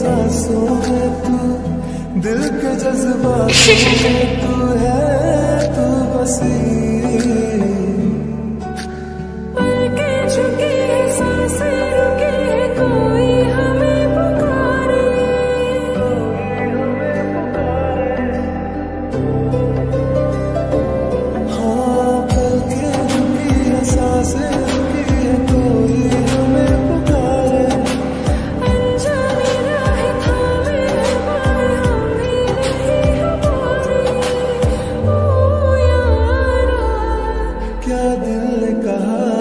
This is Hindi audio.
सांसों में तू दिल के जज्बातों में तू है। क्या दिल ने कहा